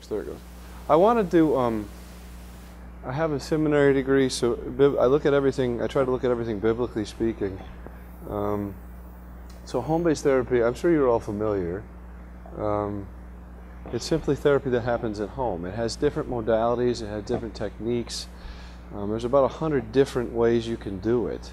works. There it goes. I want to do. Um, I have a seminary degree, so I look at everything. I try to look at everything biblically speaking. Um, so home-based therapy. I'm sure you're all familiar. Um, it's simply therapy that happens at home. It has different modalities. It has different techniques. Um, there's about a hundred different ways you can do it.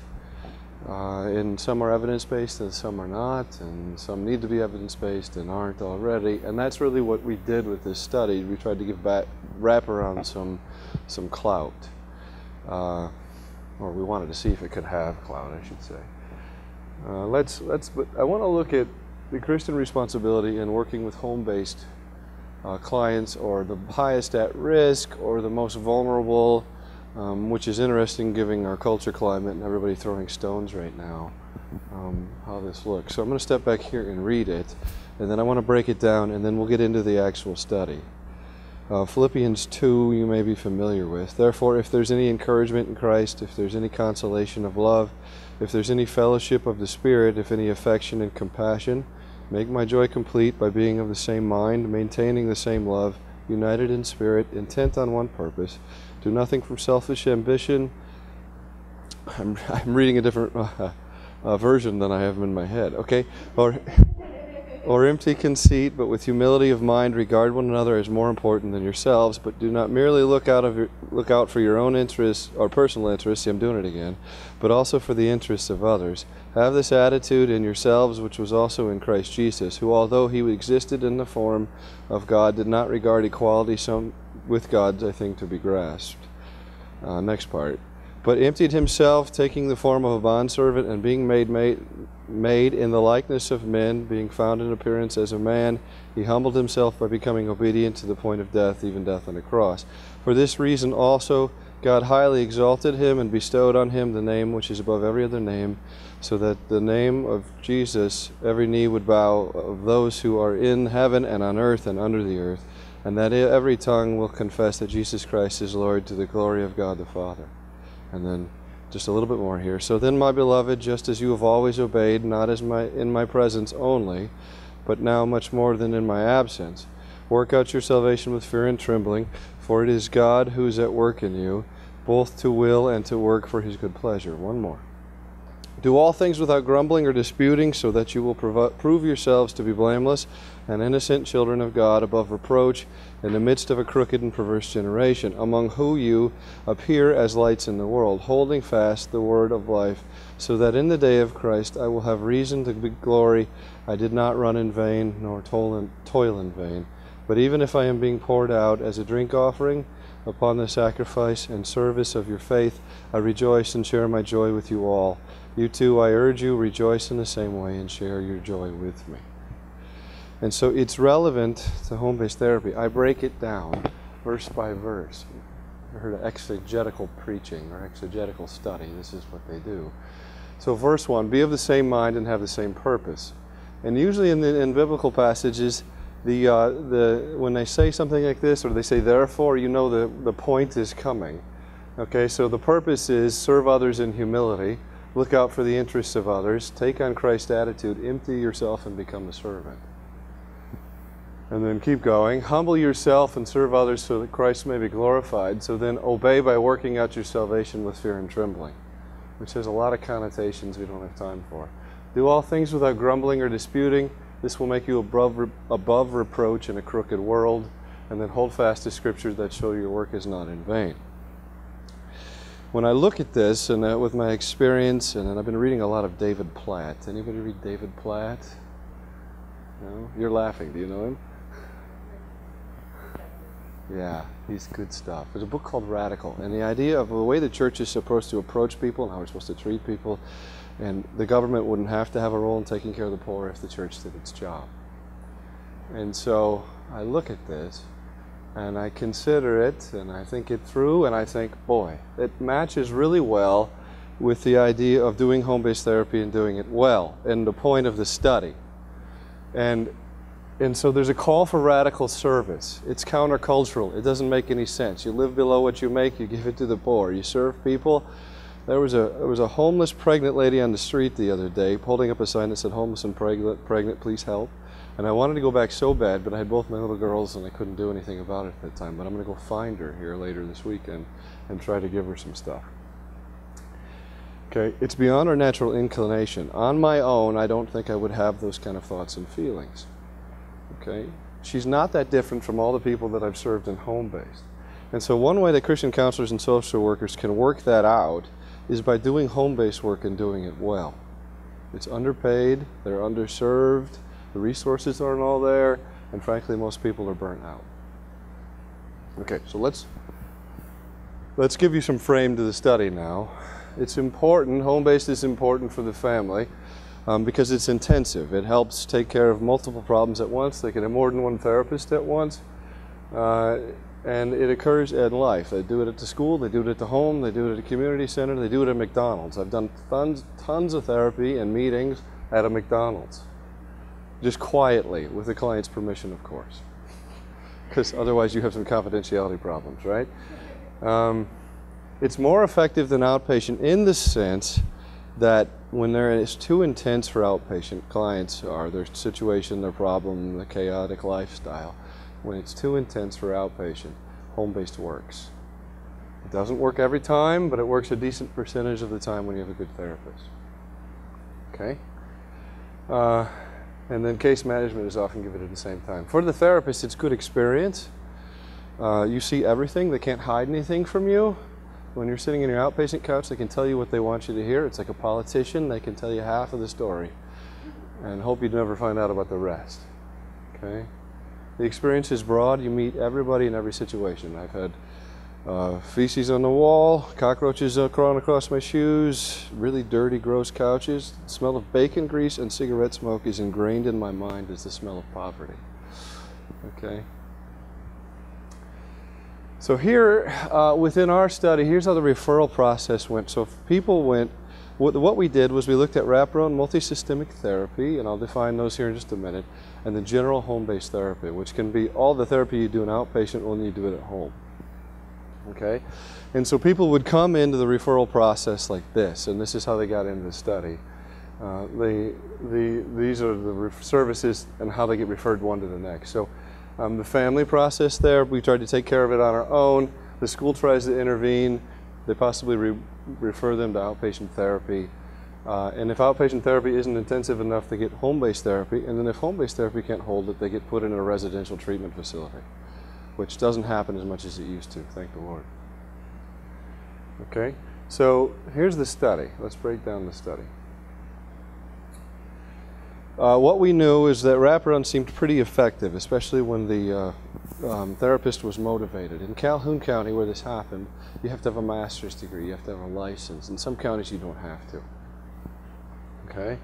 Uh, and some are evidence-based and some are not, and some need to be evidence-based and aren't already. And that's really what we did with this study. We tried to give back, wrap around some, some clout, uh, or we wanted to see if it could have clout, I should say. Uh, let's, let's, but I want to look at the Christian responsibility in working with home-based uh, clients or the highest at risk or the most vulnerable um, which is interesting given our culture climate and everybody throwing stones right now, um, how this looks. So I'm going to step back here and read it, and then I want to break it down, and then we'll get into the actual study. Uh, Philippians 2, you may be familiar with. Therefore, if there's any encouragement in Christ, if there's any consolation of love, if there's any fellowship of the Spirit, if any affection and compassion, make my joy complete by being of the same mind, maintaining the same love, united in spirit, intent on one purpose. Do nothing from selfish ambition. I'm, I'm reading a different uh, uh, version than I have in my head. Okay, or or empty conceit, but with humility of mind, regard one another as more important than yourselves. But do not merely look out of your, look out for your own interests or personal interests. See, I'm doing it again, but also for the interests of others. Have this attitude in yourselves, which was also in Christ Jesus, who, although he existed in the form of God, did not regard equality some with God I think, to be grasped. Uh, next part. But emptied himself, taking the form of a bondservant, and being made, made, made in the likeness of men, being found in appearance as a man, he humbled himself by becoming obedient to the point of death, even death on the cross. For this reason also God highly exalted him and bestowed on him the name which is above every other name, so that the name of Jesus every knee would bow of those who are in heaven and on earth and under the earth and that every tongue will confess that Jesus Christ is Lord to the glory of God the Father. And then just a little bit more here. So then, my beloved, just as you have always obeyed, not as my in my presence only, but now much more than in my absence, work out your salvation with fear and trembling, for it is God who is at work in you, both to will and to work for his good pleasure. One more. Do all things without grumbling or disputing, so that you will prove yourselves to be blameless and innocent children of God above reproach in the midst of a crooked and perverse generation, among whom you appear as lights in the world, holding fast the word of life, so that in the day of Christ I will have reason to be glory. I did not run in vain, nor toil in, toil in vain. But even if I am being poured out as a drink offering upon the sacrifice and service of your faith, I rejoice and share my joy with you all. You too, I urge you, rejoice in the same way and share your joy with me. And so it's relevant to home based therapy. I break it down verse by verse. I heard of exegetical preaching or exegetical study. This is what they do. So, verse 1 be of the same mind and have the same purpose. And usually in, the, in biblical passages, the, uh, the, when they say something like this or they say therefore, you know the, the point is coming. Okay, so the purpose is serve others in humility. Look out for the interests of others. Take on Christ's attitude. Empty yourself and become a servant. And then keep going. Humble yourself and serve others so that Christ may be glorified. So then obey by working out your salvation with fear and trembling, which has a lot of connotations we don't have time for. Do all things without grumbling or disputing. This will make you above, above reproach in a crooked world. And then hold fast to scriptures that show your work is not in vain when I look at this and uh, with my experience, and I've been reading a lot of David Platt. Anybody read David Platt? No? You're laughing. Do you know him? Yeah, he's good stuff. There's a book called Radical, and the idea of the way the church is supposed to approach people and how we're supposed to treat people, and the government wouldn't have to have a role in taking care of the poor if the church did its job. And so I look at this and I consider it and I think it through and I think, boy, it matches really well with the idea of doing home based therapy and doing it well and the point of the study. And and so there's a call for radical service. It's countercultural. It doesn't make any sense. You live below what you make, you give it to the poor. You serve people. There was a there was a homeless pregnant lady on the street the other day holding up a sign that said homeless and pregnant, pregnant please help. And I wanted to go back so bad, but I had both my little girls and I couldn't do anything about it at that time. But I'm going to go find her here later this weekend and try to give her some stuff. Okay, it's beyond our natural inclination. On my own, I don't think I would have those kind of thoughts and feelings. Okay, she's not that different from all the people that I've served in home based. And so, one way that Christian counselors and social workers can work that out is by doing home based work and doing it well. It's underpaid, they're underserved, the resources aren't all there, and frankly, most people are burnt out. Okay, so let's let's give you some frame to the study now. It's important, home based is important for the family um, because it's intensive. It helps take care of multiple problems at once. They can have more than one therapist at once. Uh, and it occurs in life. They do it at the school, they do it at the home, they do it at a community center, they do it at McDonald's. I've done tons, tons of therapy and meetings at a McDonald's, just quietly, with the client's permission, of course, because otherwise you have some confidentiality problems, right? Um, it's more effective than outpatient in the sense that when there is too intense for outpatient clients are their situation, their problem, the chaotic lifestyle, when it's too intense for outpatient, home-based works. It doesn't work every time, but it works a decent percentage of the time when you have a good therapist. Okay? Uh, and then case management is often given at the same time. For the therapist, it's good experience. Uh, you see everything. They can't hide anything from you. When you're sitting in your outpatient couch, they can tell you what they want you to hear. It's like a politician. They can tell you half of the story and hope you never find out about the rest. Okay? The experience is broad. You meet everybody in every situation. I've had uh, feces on the wall, cockroaches uh, crawling across my shoes, really dirty, gross couches. The smell of bacon grease and cigarette smoke is ingrained in my mind as the smell of poverty. Okay? So here, uh, within our study, here's how the referral process went. So people went, what, what we did was we looked at wraparound multisystemic therapy, and I'll define those here in just a minute, and the general home-based therapy, which can be all the therapy you do in outpatient when you do it at home. Okay? And so people would come into the referral process like this, and this is how they got into the study. Uh, the, the, these are the services and how they get referred one to the next. So um, the family process there, we tried to take care of it on our own. The school tries to intervene. They possibly refer them to outpatient therapy. Uh, and if outpatient therapy isn't intensive enough, they get home-based therapy. And then if home-based therapy can't hold it, they get put in a residential treatment facility, which doesn't happen as much as it used to, thank the Lord. Okay, so here's the study. Let's break down the study. Uh, what we knew is that wraparound seemed pretty effective, especially when the uh, um, therapist was motivated. In Calhoun County, where this happened, you have to have a master's degree, you have to have a license. In some counties, you don't have to. Okay?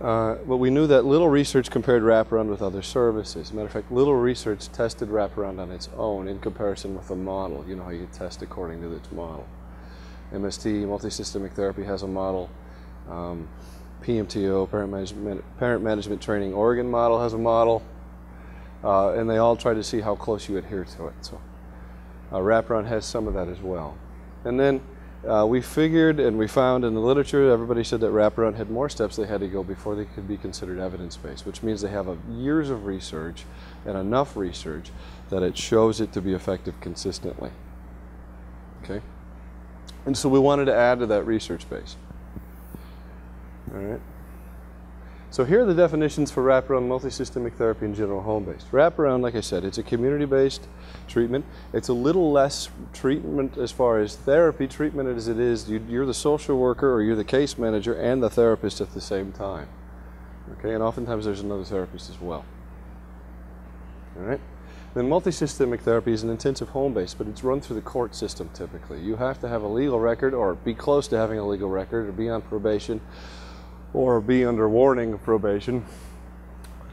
Uh, but we knew that little research compared wraparound with other services. matter of fact, little research tested wraparound on its own in comparison with a model. You know how you test according to its model. MST, multisystemic therapy, has a model. Um, PMTO, Parent Management, Parent Management Training Oregon model has a model, uh, and they all try to see how close you adhere to it. So uh, wraparound has some of that as well. And then uh, we figured and we found in the literature, everybody said that wraparound had more steps they had to go before they could be considered evidence-based, which means they have years of research and enough research that it shows it to be effective consistently. Okay? And so we wanted to add to that research base. All right. So here are the definitions for wraparound multisystemic therapy and general home-based. Wraparound, like I said, it's a community-based treatment. It's a little less treatment as far as therapy treatment as it is you, are the social worker or you're the case manager and the therapist at the same time. Okay, and oftentimes there's another therapist as well. All right. Then multisystemic therapy is an intensive home-based, but it's run through the court system typically. You have to have a legal record or be close to having a legal record or be on probation or be under warning of probation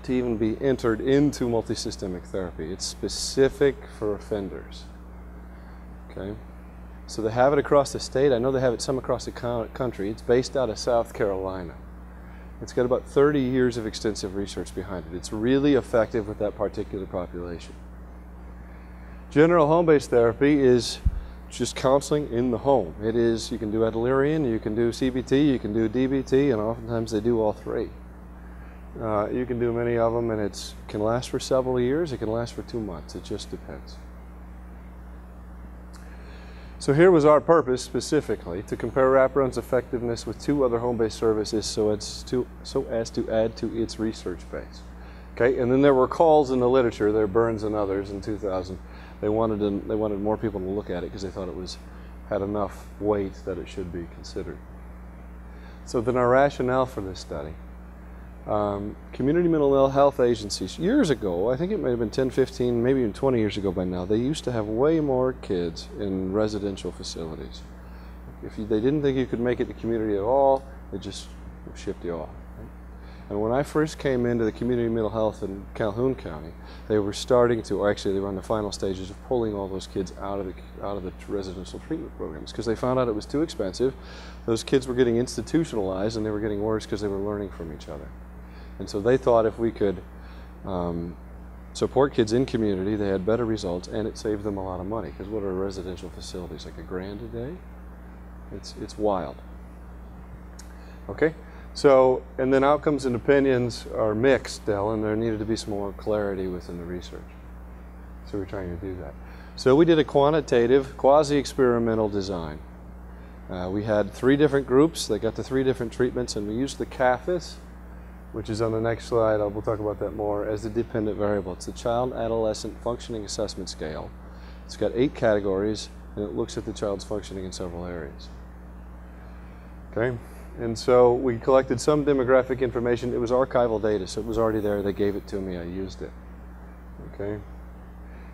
to even be entered into multisystemic therapy. It's specific for offenders. Okay? So they have it across the state. I know they have it some across the country. It's based out of South Carolina. It's got about 30 years of extensive research behind it. It's really effective with that particular population. General home-based therapy is just counseling in the home. It is, you can do Adlerian, you can do CBT, you can do DBT, and oftentimes they do all three. Uh, you can do many of them, and it can last for several years. It can last for two months. It just depends. So here was our purpose specifically to compare wraparound's effectiveness with two other home-based services so as to so as to add to its research base. Okay, and then there were calls in the literature, there Burns and others in 2000. They wanted to, they wanted more people to look at it because they thought it was had enough weight that it should be considered. So then our rationale for this study. Um, community mental health agencies, years ago, I think it may have been 10, 15, maybe even 20 years ago by now, they used to have way more kids in residential facilities. If you, they didn't think you could make it to community at all, they just shipped you off. And when I first came into the community mental health in Calhoun County, they were starting to, or actually they were in the final stages of pulling all those kids out of the, out of the residential treatment programs because they found out it was too expensive. Those kids were getting institutionalized and they were getting worse because they were learning from each other. And so they thought if we could um, support kids in community, they had better results, and it saved them a lot of money. Because what are residential facilities like a grand a day? It's it's wild. Okay, so and then outcomes and opinions are mixed still, and there needed to be some more clarity within the research. So we're trying to do that. So we did a quantitative, quasi-experimental design. Uh, we had three different groups. They got the three different treatments, and we used the CAFAS which is on the next slide. I'll, we'll talk about that more, as the dependent variable. It's the Child Adolescent Functioning Assessment Scale. It's got eight categories, and it looks at the child's functioning in several areas. Okay, and so we collected some demographic information. It was archival data, so it was already there. They gave it to me. I used it. Okay,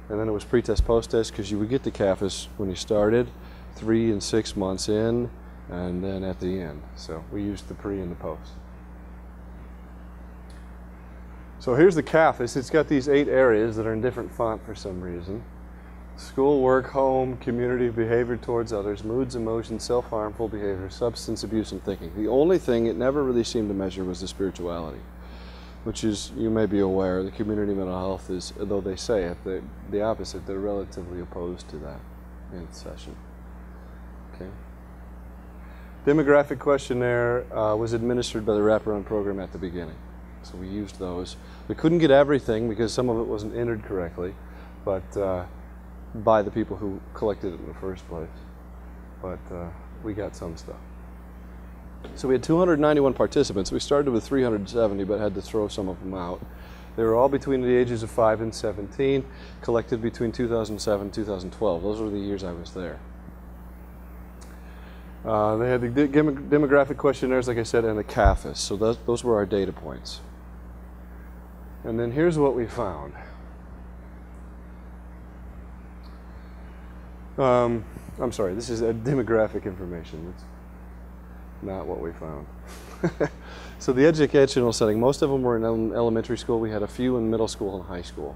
and then it was pre-test, post-test, because you would get the CAFAS when you started, three and six months in, and then at the end. So we used the pre and the post. So here's the CAFAS. It's got these eight areas that are in different font for some reason. School, work, home, community, behavior towards others, moods, emotions, self-harmful behavior, substance abuse, and thinking. The only thing it never really seemed to measure was the spirituality, which is, you may be aware, the community mental health is, though they say it, the, the opposite. They're relatively opposed to that in session. Okay. Demographic questionnaire uh, was administered by the wraparound program at the beginning. So we used those. We couldn't get everything because some of it wasn't entered correctly, but uh, by the people who collected it in the first place. But uh, we got some stuff. So we had 291 participants. We started with 370, but had to throw some of them out. They were all between the ages of 5 and 17, collected between 2007 and 2012. Those were the years I was there. Uh, they had the demographic questionnaires, like I said, and the CAFAS. So those, those were our data points. And then here's what we found. Um, I'm sorry, this is demographic information. That's not what we found. so the educational setting, most of them were in elementary school. We had a few in middle school and high school.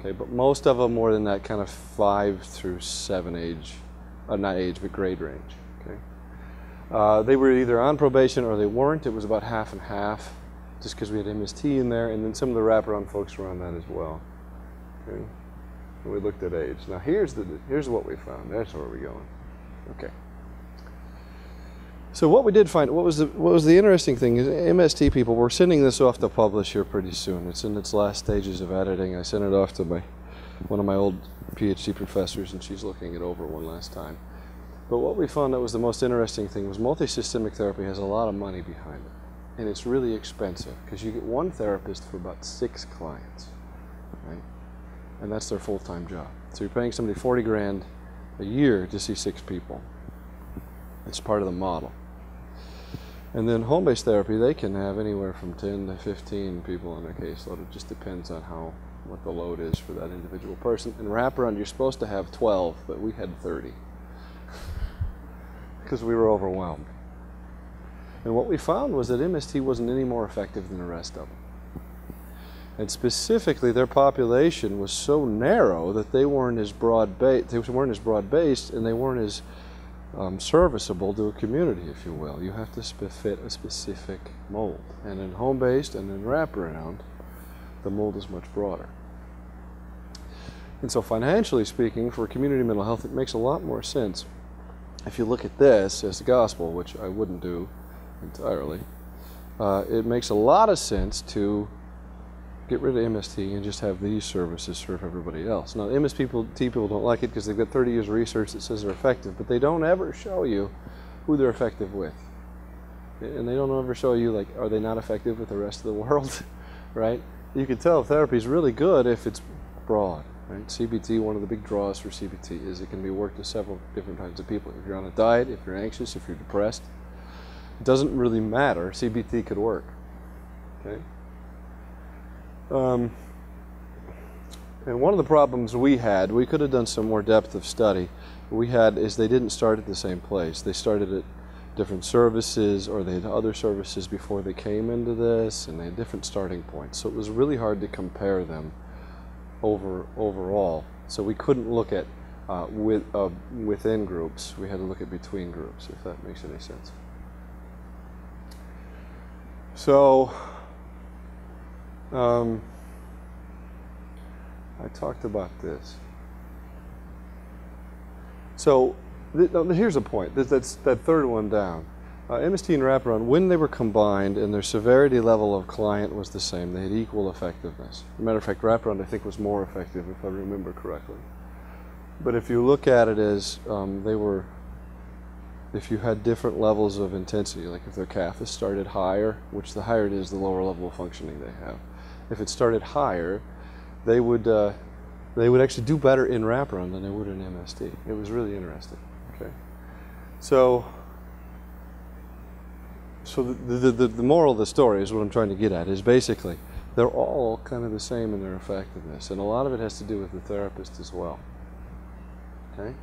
Okay, but most of them were in that kind of five through seven age, uh, not age, but grade range. Okay, uh, they were either on probation or they weren't. It was about half and half just because we had MST in there, and then some of the wraparound folks were on that as well. Okay, we looked at age. Now here's the here's what we found. That's where we're going. Okay. So what we did find, what was the what was the interesting thing is MST people. We're sending this off to publish here pretty soon. It's in its last stages of editing. I sent it off to my one of my old PhD professors, and she's looking it over one last time. But what we found that was the most interesting thing was multisystemic therapy has a lot of money behind it and it's really expensive because you get one therapist for about six clients, right? And that's their full-time job. So you're paying somebody 40 grand a year to see six people. It's part of the model. And then home-based therapy, they can have anywhere from 10 to 15 people on their caseload. It just depends on how what the load is for that individual person. In wraparound, you're supposed to have 12, but we had 30 because we were overwhelmed. And what we found was that MST wasn't any more effective than the rest of them. And specifically, their population was so narrow that they weren't as broad based. They weren't as broad based, and they weren't as um, serviceable to a community, if you will. You have to fit a specific mold. And in home based and in wraparound, the mold is much broader. And so, financially speaking, for community mental health, it makes a lot more sense if you look at this as the gospel, which I wouldn't do entirely. uh, it makes a lot of sense to get rid of MST and just have these services serve everybody else. Now, MST people, T people don't like it because they've got 30 years of research that says they're effective, but they don't ever show you who they're effective with. And they don't ever show you, like, are they not effective with the rest of the world, right? You can tell therapy is really good if it's broad, right? CBT, one of the big draws for CBT is it can be worked with several different kinds of people. If you're on a diet, if you're anxious, if you're depressed, it doesn't really matter. CBT could work, okay? Um, and one of the problems we had, we could have done some more depth of study, we had is they didn't start at the same place. They started at different services or they had other services before they came into this and they had different starting points. So it was really hard to compare them over overall. So we couldn't look at uh, with, uh, within groups. We had to look at between groups, if that makes any sense. So um, I talked about this. So th here's a point. That's that third one down. Uh, MST and wraparound, when they were combined and their severity level of client was the same, they had equal effectiveness. Matter of fact, wraparound I think was more effective if I remember correctly. But if you look at it as um, they were, if you had different levels of intensity, like if their CAFAS started higher, which the higher it is, the lower level of functioning they have if it started higher, they would uh, they would actually do better in wraparound than they would in MST. It was really interesting. Okay, so so the, the, the, the moral of the story is what I'm trying to get at is basically they're all kind of the same in their effectiveness, and a lot of it has to do with the therapist as well. Okay.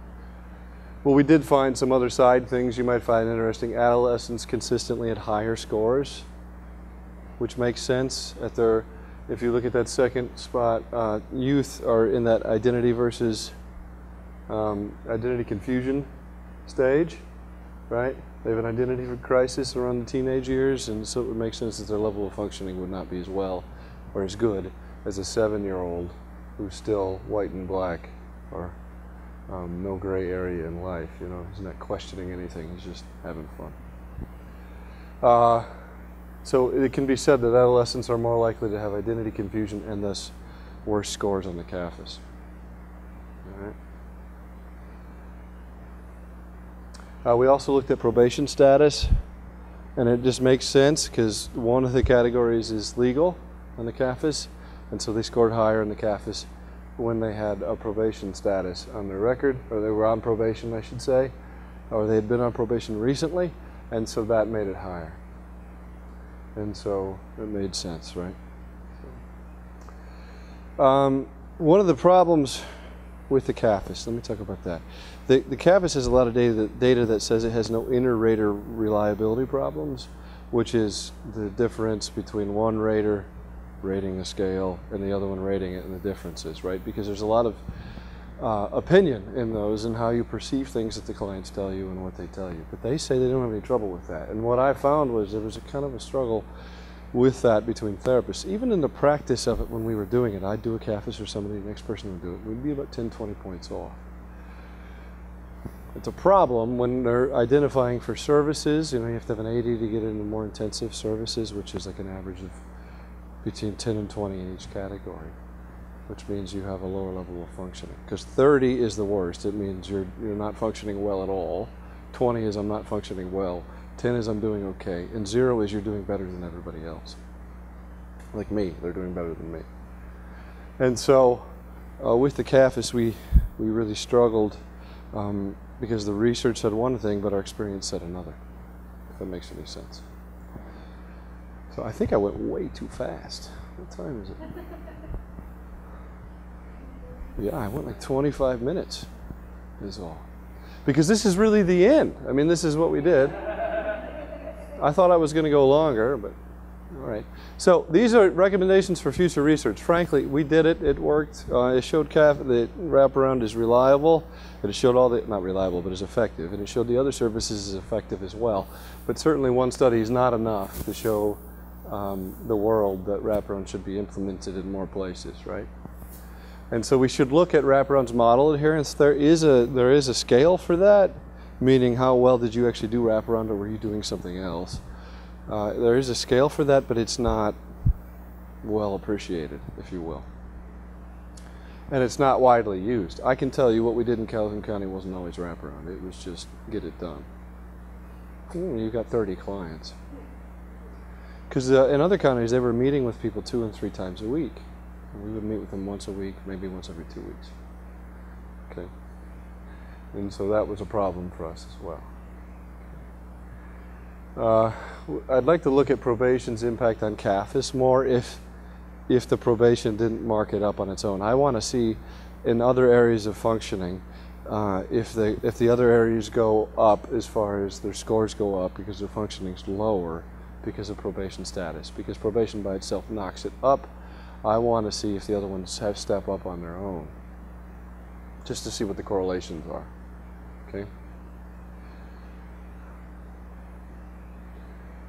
Well, we did find some other side things you might find interesting. Adolescents consistently had higher scores, which makes sense at their if you look at that second spot, uh, youth are in that identity versus um, identity confusion stage, right? They have an identity crisis around the teenage years, and so it would make sense that their level of functioning would not be as well or as good as a seven-year-old who's still white and black or um, no gray area in life. You know, he's not questioning anything; he's just having fun. Uh, so it can be said that adolescents are more likely to have identity confusion and thus worse scores on the CAFAS. Uh, we also looked at probation status, and it just makes sense because one of the categories is legal on the CAFAS, and so they scored higher on the CAFAS when they had a probation status on their record, or they were on probation, I should say, or they had been on probation recently, and so that made it higher. And so it made sense, right? Um, one of the problems with the CAFAS, let me talk about that. The, the CAFAS has a lot of data that, data that says it has no inter-rater reliability problems, which is the difference between one rater rating a scale and the other one rating it and the differences, right? Because there's a lot of uh, opinion in those and how you perceive things that the clients tell you and what they tell you. But they say they don't have any trouble with that. And what I found was there was a kind of a struggle with that between therapists. Even in the practice of it when we were doing it, I'd do a CAFAS or somebody, the next person would do it. We'd be about 10, 20 points off. It's a problem when they're identifying for services. You know, you have to have an 80 to get into more intensive services, which is like an average of between 10 and 20 in each category which means you have a lower level of functioning. Because 30 is the worst. It means you're, you're not functioning well at all. 20 is I'm not functioning well. 10 is I'm doing okay. And 0 is you're doing better than everybody else. Like me, they're doing better than me. And so uh, with the CAFAS, we, we really struggled um, because the research said one thing, but our experience said another, if that makes any sense. So I think I went way too fast. What time is it? Yeah, I went like 25 minutes is all. Because this is really the end. I mean, this is what we did. I thought I was going to go longer, but all right. So these are recommendations for future research. Frankly, we did it. It worked. Uh, it showed CAF the wraparound is reliable. It showed all the, not reliable, but is effective. And it showed the other services is effective as well. But certainly one study is not enough to show um, the world that wraparound should be implemented in more places, right? And so we should look at wraparound's model adherence. There is a there is a scale for that, meaning how well did you actually do wraparound or were you doing something else? Uh, there is a scale for that, but it's not well appreciated, if you will. And it's not widely used. I can tell you what we did in Calhoun County wasn't always wraparound. It was just get it done. Mm, you got 30 clients. Because uh, in other counties, they were meeting with people two and three times a week. We would meet with them once a week, maybe once every two weeks. Okay. And so that was a problem for us as well. Uh, I'd like to look at probation's impact on CAFAS more if if the probation didn't mark it up on its own. I want to see in other areas of functioning uh, if the if the other areas go up as far as their scores go up because their functioning's lower because of probation status. Because probation by itself knocks it up. I want to see if the other ones have step up on their own, just to see what the correlations are. Okay.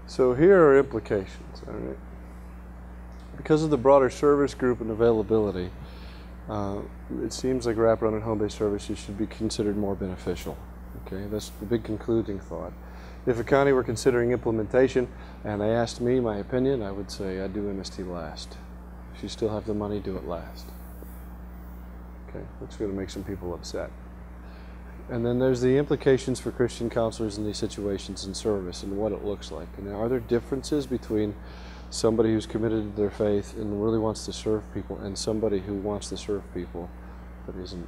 So here are implications. All right. Because of the broader service group and availability, uh, it seems like wraparound and home-based services should be considered more beneficial. Okay, that's the big concluding thought. If a county were considering implementation and they asked me my opinion, I would say I'd do MST last. If you still have the money, do it last. Okay, that's going to make some people upset. And then there's the implications for Christian counselors in these situations in service and what it looks like. And are there differences between somebody who's committed to their faith and really wants to serve people and somebody who wants to serve people but isn't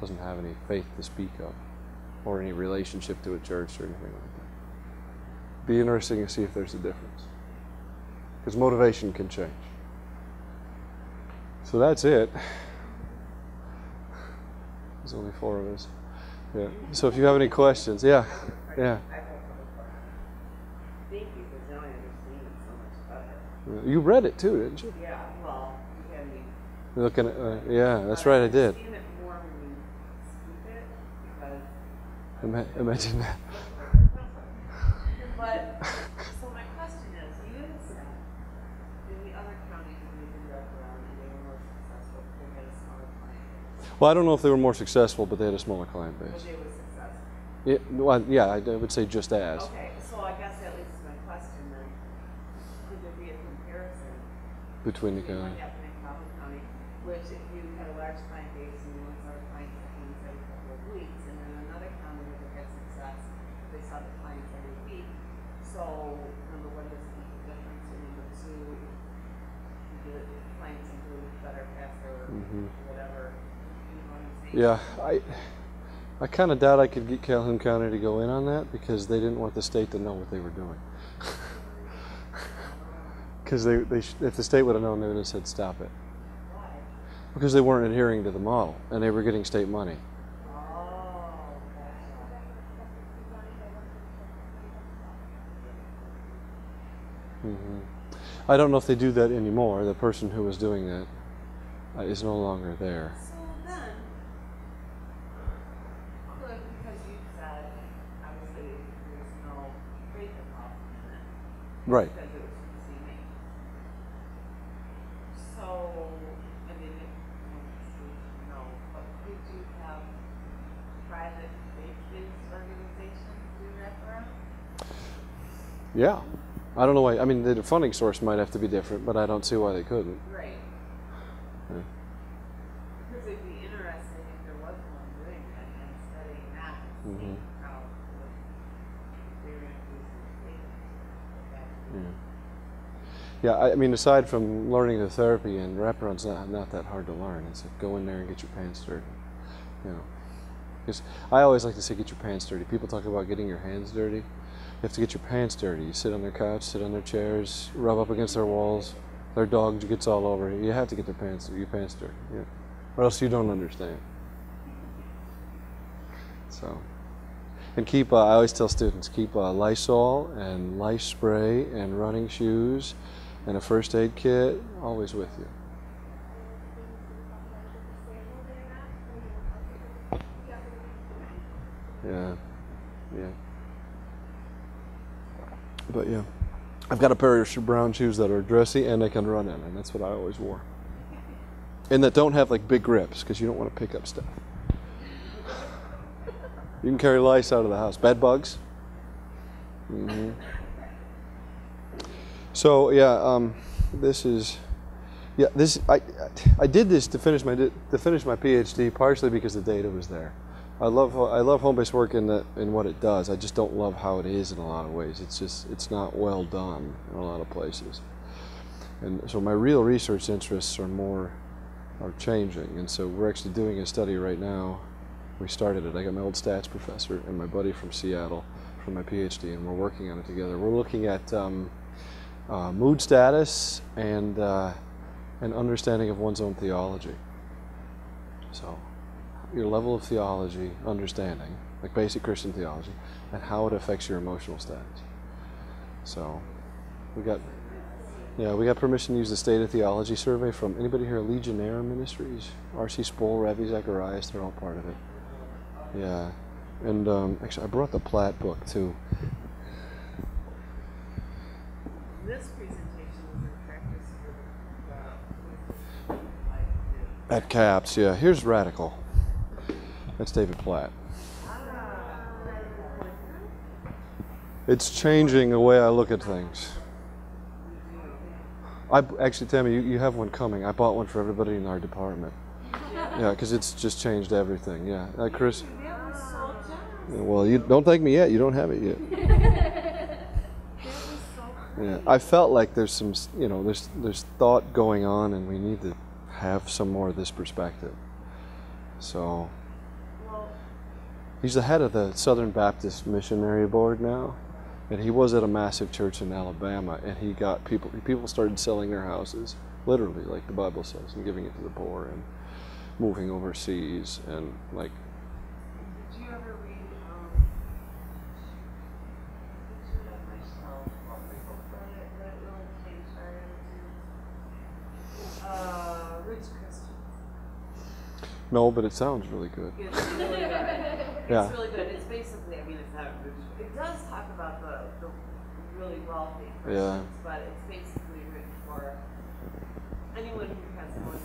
doesn't have any faith to speak of or any relationship to a church or anything like that. Be interesting to see if there's a difference. Because motivation can change. So that's it. There's only four of us. Yeah. So if you have any questions, yeah, yeah. Thank you for now I so much better. You read it too, didn't you? Yeah, well, you had me. You're looking at, uh, yeah, that's right, I did. understand it more when you speak it because. Ima- Imagine that. But, so my question is, you had said in the other counties when they did wraparound and they were more successful, they had a smaller client base. Well, I don't know if they were more successful, but they had a smaller client But base. they were successful. Yeah, well, yeah, I I would say just as. Okay, so I guess that leads to my question then. Could there be a comparison Between the what county. happened in Calhoun County, which if you had a large client base and you the clients that came every couple of weeks, and then another county they had success, they saw the clients every week. So, number one, does it make a difference, and number two, the clients improve better, faster, Mhm. whatever, you know what I'm saying? Yeah, I, I kind of doubt I could get Calhoun County to go in on that because they didn't want the state to know what they were doing. Because they, they, if the state would have known, they would have said, stop it. Because they weren't adhering to the model and they were getting state money. Gotcha. hmm I don't know if they do that anymore. The person who was doing that uh, is no longer there. So then, could, because you said, obviously, there's no faith involved in it, Right. because it was from the same age. So, I mean, it, no, but could you have private faith-based organizations do wraparound? Yeah. I don't know why. I mean, the funding source might have to be different, but I don't see why they couldn't. Right. Yeah. Because it'd be interesting if there was one doing that and studying that and seeing Mhm. how, what, they're increasing faith. Yeah. I mean, aside from learning the therapy and wraparound's not, not that hard to learn. It's like go in there and get your pants dirty. You know, because I always like to say get your pants dirty. People talk about getting your hands dirty. You have to get your pants dirty. You sit on their couch, sit on their chairs, rub up against their walls. Their dog gets all over you. You have to get their pants your pants dirty. Yeah. Or else you don't understand. So, and keep. Uh, I always tell students keep uh, Lysol and lice spray and running shoes and a first aid kit always with you. Yeah, yeah. But yeah, I've got a pair of brown shoes that are dressy and I can run in, and that's what I always wore. And that don't have like big grips because you don't want to pick up stuff. You can carry lice out of the house. Bed bugs. hmm So yeah, um, this is yeah this I I did this to finish my to finish my PhD partially because the data was there. I love I love home-based work in the in what it does. I just don't love how it is in a lot of ways. It's just it's not well done in a lot of places. And so my real research interests are more are changing. And so we're actually doing a study right now. We started it. I got my old stats professor and my buddy from Seattle from my PhD, and we're working on it together. We're looking at um, uh, mood status and uh, an understanding of one's own theology. So, your level of theology, understanding, like basic Christian theology, and how it affects your emotional status. So, we got, yeah, we got permission to use the State of Theology survey from anybody here? Ligonier Ministries, R.C. Sproul, Ravi Zacharias, they're all part of it. Yeah, and um, actually, I brought the Platt book too. This presentation was in practice for the, uh, like, At CAPS, yeah. Here's Radical. That's David Platt. It's changing the way I look at things. I actually, Tammy, you, you have one coming. I bought one for everybody in our department. Yeah, because it's just changed everything. Yeah, uh, Chris. That was so generous. Well, you don't thank me yet. You don't have it yet. Yeah, I felt like there's some, you know, there's there's thought going on, and we need to have some more of this perspective. So he's the head of the Southern Baptist Missionary Board now, and he was at a massive church in Alabama, and he got people. People started selling their houses, literally, like the Bible says, and giving it to the poor, and moving overseas, and like Did you ever read, um, Picture of Myself, what was the that, that really changed our attitudes? Uh, Rich Christian. No, but it sounds really good. It's really good. Yeah. It's really good. It's basically, I mean, it's not. It does talk about the, the really wealthy Yeah. But it's basically written for anyone who has what.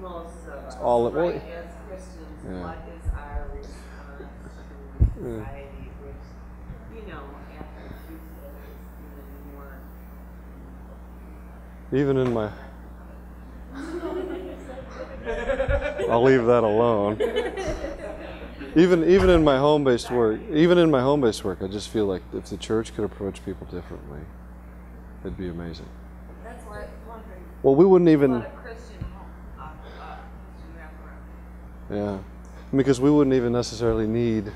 Most of us, all- right, as Christians, Yeah. what is our response to Yeah. society, which, you know, after is even more. Even in my, I'll leave that alone. Even even in my home-based work, even in my home-based work, I just feel like if the church could approach people differently, it'd be amazing. That's what I'm wondering. Well, we wouldn't even, What a Christian home, Christian wraparound. yeah, because we wouldn't even necessarily need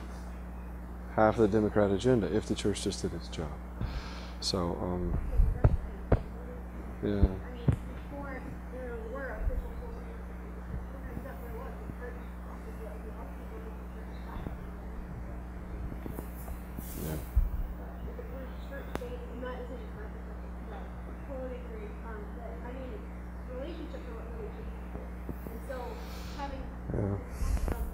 half the Democrat agenda if the church just did its job. So, um, yeah. I mean, before there were official schools, there definitely was a church, obviously, like, the other people in the church side. Yeah. If it was church-based, and not necessarily church, but totally agree, um, that, I mean, relationships are what really change people. And so, having Yeah. some,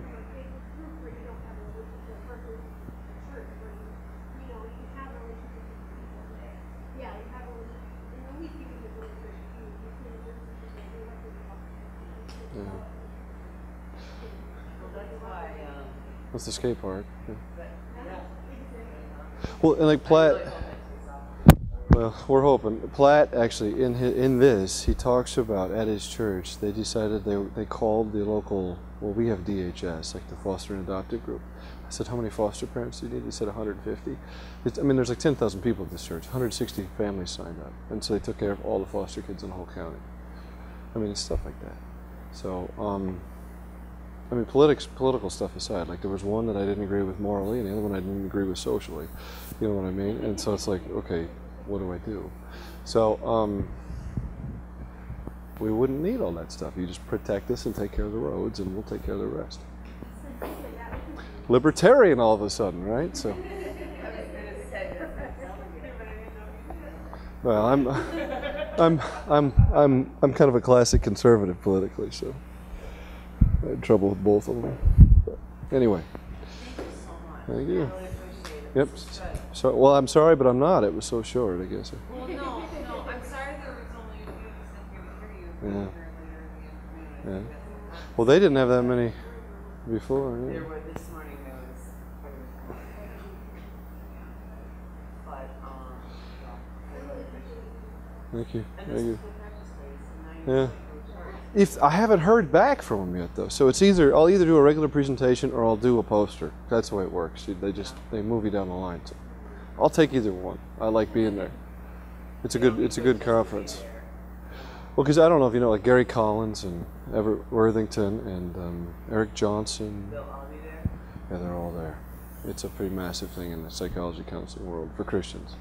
from a Facebook group where you don't have a relationship versus a church where you, you know, you can have a relationship with people there. Yeah, you have a relationship, and at least you can get really good, you, you see the differences that you have to talk Yeah. Well, that's why, um, That's the skate park. Yeah. Well, and like Platt. really hope it pays off. Well, we're hoping. Platt actually in his, in this he talks about at his church they decided they they called the local well we have DHS like the foster and adoptive group. I said how many foster parents do you need? He said 150. It's, I mean there's like 10,000 people at this church. 160 families signed up, and so they took care of all the foster kids in the whole county. I mean it's stuff like that. So um, I mean politics political stuff aside, like there was one that I didn't agree with morally, and the other one I didn't agree with socially. You know what I mean? And so it's like okay what do I do? So um, we wouldn't need all that stuff. You just protect us and take care of the roads, and we'll take care of the rest. Libertarian all of a sudden, right? So, well, I'm, I'm, I'm, I'm, I'm kind of a classic conservative politically, so I had trouble with both of them. But anyway, Thank you so much. Thank you. I really appreciate it. yep. This. So, well, I'm sorry, but I'm not. It was so short, I guess. Well, no, no, I'm sorry there was only a few of us in here to hear you Yeah. earlier in the Yeah. Well, they didn't have that many before. yeah. There were, this morning there was, there was one. But, um, Thank you. And Thank this is you. with registries, and Yeah. You go charge. If I haven't heard back from them yet, though, so it's either I'll either do a regular presentation or I'll do a poster. That's the way it works. They just they move you down the line. So I'll take either one. I like being there. It's a good it's a good conference. Well, because I don't know if you know, like Gary Collins and Everett Worthington and um, Eric Johnson. They'll all be there. Yeah, they're all there. It's a pretty massive thing in the psychology counseling world for Christians.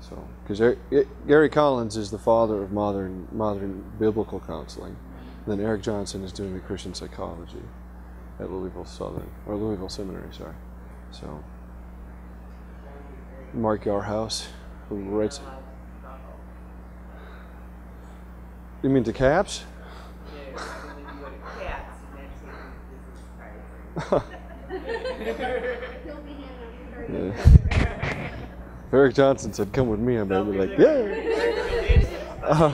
So, because Gary Collins is the father of modern modern biblical counseling, and then Eric Johnson is doing the Christian psychology at Louisville Southern or Louisville Seminary. Sorry. So, Mark Yarhouse, who writes. You mean to caps? Yeah, I mean, you go to cats, and that's it, business card. He'll be handing out very Yeah. If Eric Johnson said, "Come with me," I might be like, "Yeah." Uh,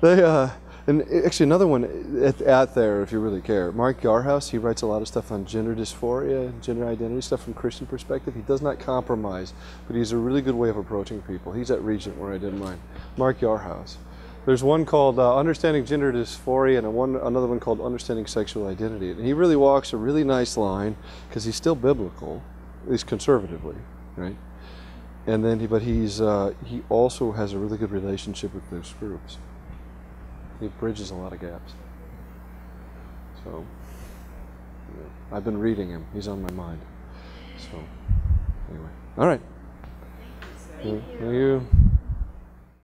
they uh, and actually another one at, at there, if you really care. Mark Yarhouse, he writes a lot of stuff on gender dysphoria, gender identity stuff from Christian perspective. He does not compromise, but he's a really good way of approaching people. He's at Regent where I did mine. Mark Yarhouse. There's one called uh, Understanding Gender Dysphoria and a one, another one called Understanding Sexual Identity. And he really walks a really nice line because he's still biblical, at least conservatively, right? And then, he, but he's uh, he also has a really good relationship with those groups. He bridges a lot of gaps. So, yeah, I've been reading him. He's on my mind. So, anyway, all right. Thank you. Thank you.